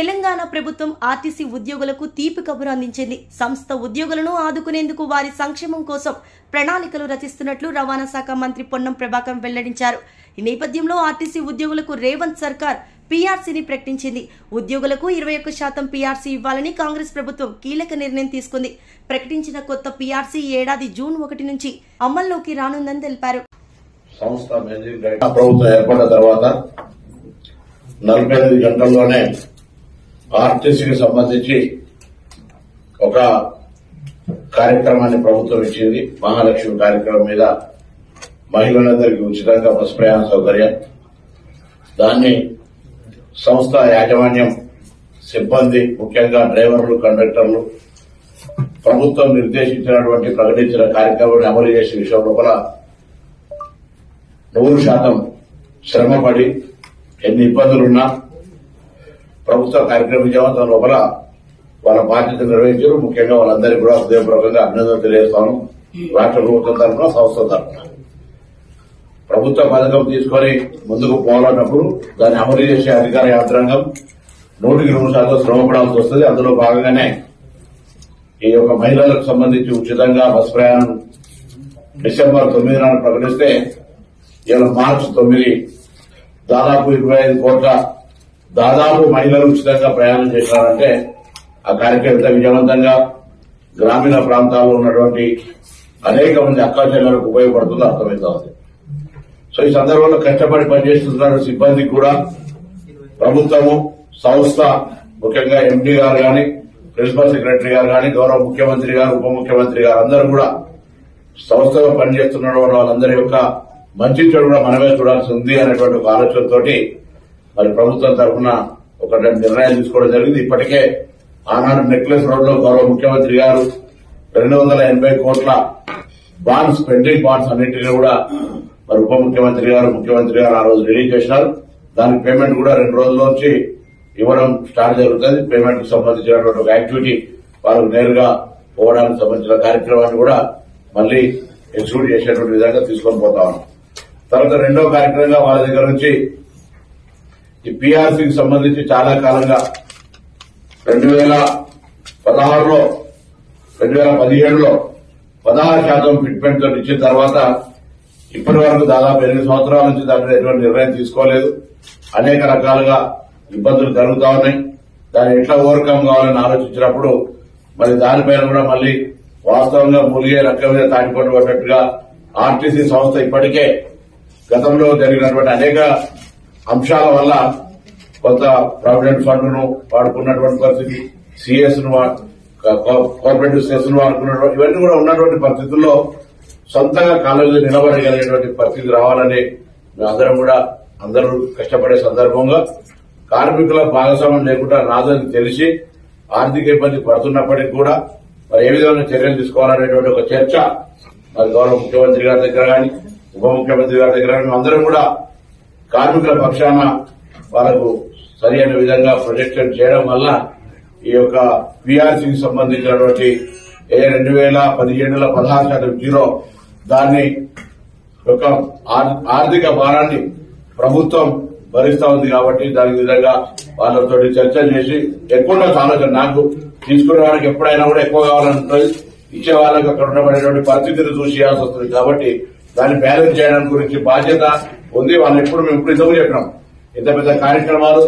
తెలంగాణ ప్రభుత్వం ఆర్టీసీ ఉద్యోగులకు తీపి కబురు అందించింది. సంస్థ ఉద్యోగులను ఆదుకునేందుకు వారి సంక్షేమం కోసం ప్రణాళికలు రచిస్తున్నట్లు రవాణా శాఖ మంత్రి పొన్నం ప్రభాకర్ వెల్లడించారు. ఈ నేపథ్యంలో ఆర్టీసీ ఉద్యోగులకు రేవంత్ సర్కార్ పీఆర్సీని ప్రకటించింది. ఉద్యోగులకు ఇరవై ఒక్క శాతం పీఆర్సీ ఇవ్వాలని కాంగ్రెస్ ప్రభుత్వం కీలక నిర్ణయం తీసుకుంది. ప్రకటించిన కొత్త పీఆర్సీ ఏడాది జూన్ ఒకటి నుంచి అమల్లోకి రానుందని తెలిపారు. సంస్థ ప్రభుత్వం ఏర్పడిన తర్వాత నలభై ఐదు గంటల్లోనే ఆర్టీసీకి సంబంధించి ఒక కార్యక్రమాన్ని ప్రభుత్వం ఇచ్చింది. మహాలక్ష్మి కార్యక్రమం మీద మహిళలందరికీ ఉచితంగా బస్ ప్రయాణ సౌకర్యం. దాన్ని సంస్థ యాజమాన్యం సిబ్బంది ముఖ్యంగా డ్రైవర్లు కండక్టర్లు ప్రభుత్వం నిర్దేశించినటువంటి ప్రకటించిన కార్యక్రమాన్ని అమలు చేసే విషయం లోపల నూరు శాతం శ్రమపడి ఎన్ని ఇబ్బందులున్నా ప్రభుత్వ కార్యక్రమం విజయవంతం లోపల వాళ్ళ బాధ్యత నిర్వహించారు ముఖ్యంగా వాళ్ళందరికీ కూడా హృదయపూర్వకంగా అభినందనలు తెలియజేస్తాను. రాష్ట్ర ప్రభుత్వం తరఫున సంస్థ తరఫున. ప్రభుత్వ పథకం తీసుకొని ముందుకు పోవాలన్నప్పుడు దాన్ని అమలు చేసే అధికార యంత్రాంగం నూటికి నూరు శాతం శ్రమపడాల్సి వస్తుంది. అందులో భాగంగానే ఈ యొక్క మహిళలకు సంబంధించి ఉచితంగా బస్ ప్రయాణం డిసెంబర్ తొమ్మిది నాడు ప్రకటిస్తే ఇవాళ మార్చి తొమ్మిది దాదాపు ఇరవై ఐదు కోట్ల దాదాపు మహిళలు ఉచితంగా ప్రయాణం చేశారంటే ఆ కార్యక్రమం ఎంత విజయవంతంగా గ్రామీణ ప్రాంతాల్లో ఉన్నటువంటి అనేక మంది అక్కా చెల్లెలకు ఉపయోగపడుతుందో సో ఈ సందర్భంలో కష్టపడి పనిచేస్తున్న సిబ్బందికి కూడా. ప్రభుత్వము సంస్థ ముఖ్యంగా ఎండీ గారు గాని ప్రిన్సిపల్ సెక్రటరీ గారు గాని గౌరవ ముఖ్యమంత్రి గారు ఉప ముఖ్యమంత్రి గారు అందరూ కూడా సంస్థలో పనిచేస్తున్న వాళ్ళందరి యొక్క మంచి చెడు కూడా మనమే చూడాల్సి ఉంది అనేటువంటి ఒక ఆలోచనతోటి మరి ప్రభుత్వం తరఫున ఒక రెండు నిర్ణయాలు తీసుకోవడం జరిగింది. ఇప్పటికే ఆనాడు నెక్లెస్ రోడ్లో గౌరవ ముఖ్యమంత్రి గారు రెండు వందల ఎనభై కోట్ల బాండ్స్ పెండింగ్ బాండ్స్ అన్నింటినీ కూడా మరి ఉప ముఖ్యమంత్రి గారు ముఖ్యమంత్రి గారు ఆ రోజు రిలీజ్ చేసినారు దానికి పేమెంట్ కూడా రెండు రోజుల నుంచి ఇవ్వడం స్టార్ట్ జరుగుతుంది. పేమెంట్ సంబంధించినటువంటి ఒక యాక్టివిటీ వారు నేరుగా పోవడానికి సంబంధించిన కార్యక్రమాన్ని కూడా మళ్ళీ ఎగ్జిక్యూట్ చేసేటువంటి విధంగా తీసుకొని పోతా ఉన్నాం. తర్వాత రెండో కార్యక్రమంగా వాళ్ళ దగ్గర నుంచి ఈ పీఆర్సీకి సంబంధించి చాలా కాలంగా రెండు వేల పదహారులో రెండు వేల పదిహేడులో పదహారు శాతం ఫిట్మెంట్ ఇచ్చిన తర్వాత ఇప్పటి వరకు దాదాపు ఎనిమిది సంవత్సరాల నుంచి దాని మీద ఎటువంటి నిర్ణయం తీసుకోలేదు. అనేక రకాలుగా ఇబ్బందులు జరుగుతూ ఉన్నాయి. దాన్ని ఎట్లా ఓవర్కమ్ కావాలని ఆలోచించినప్పుడు మరి దానిపైన కూడా మళ్ళీ వాస్తవంగా ములిగే రకం మీద తాటిపట్టు ఆర్టీసీ సంస్థ ఇప్పటికే గతంలో జరిగినటువంటి అనేక అంశాల వల్ల కొంత ప్రావిడెంట్ ఫండ్ను వాడుకున్నటువంటి పరిస్థితి సిఎస్ను వా- కో- కోఆపరేటివ్ సెస్ను వాడుకున్నటువంటి ఇవన్నీ కూడా ఉన్నటువంటి పరిస్థితుల్లో సొంతంగా కాలేజీలో నిలబడగలిగేటువంటి పరిస్థితి రావాలని అందరం కూడా అందరూ కష్టపడే సందర్భంగా కార్మికుల భాగస్వామ్యం లేకుండా రాదని తెలిసి ఆర్థిక ఇబ్బంది పడుతున్నప్పటికీ కూడా మరి ఏ విధంగా చర్యలు తీసుకోవాలనేటువంటి ఒక చర్చ మరి గౌరవ ముఖ్యమంత్రి గారి దగ్గర కానీ ఉప ముఖ్యమంత్రి గారి దగ్గర కానీ అందరం కూడా కార్మికుల పక్షాన వాళ్ళకు సరి అయిన విధంగా ప్రొజెక్షన్ చేయడం వల్ల ఈ యొక్క పిఆర్సీకి సంబంధించినటువంటి ఏ రెండు వేల పదిహేడులో పదహారు శాతం జీరో దాన్ని యొక్క ఆర్థిక భారాన్ని ప్రభుత్వం భరిస్తా ఉంది కాబట్టి దాని విధంగా వాళ్ళతో చర్చ చేసి ఎక్కువ ఆలోచన నాకు తీసుకునే వాళ్ళకి ఎప్పుడైనా కూడా ఎక్కువ కావాలంటుంది ఇచ్చే వాళ్ళకి అక్కడ ఉండబడేటువంటి పరిస్థితిని చూసి చేయాల్సి వస్తుంది కాబట్టి దాన్ని బ్యాలెన్స్ చేయడం గురించి బాధ్యత ఉంది. వాళ్ళు ఎప్పుడు మేము ఇప్పుడు ఇంతకు చెప్పినాం. ఇంత పెద్ద కార్యక్రమాలు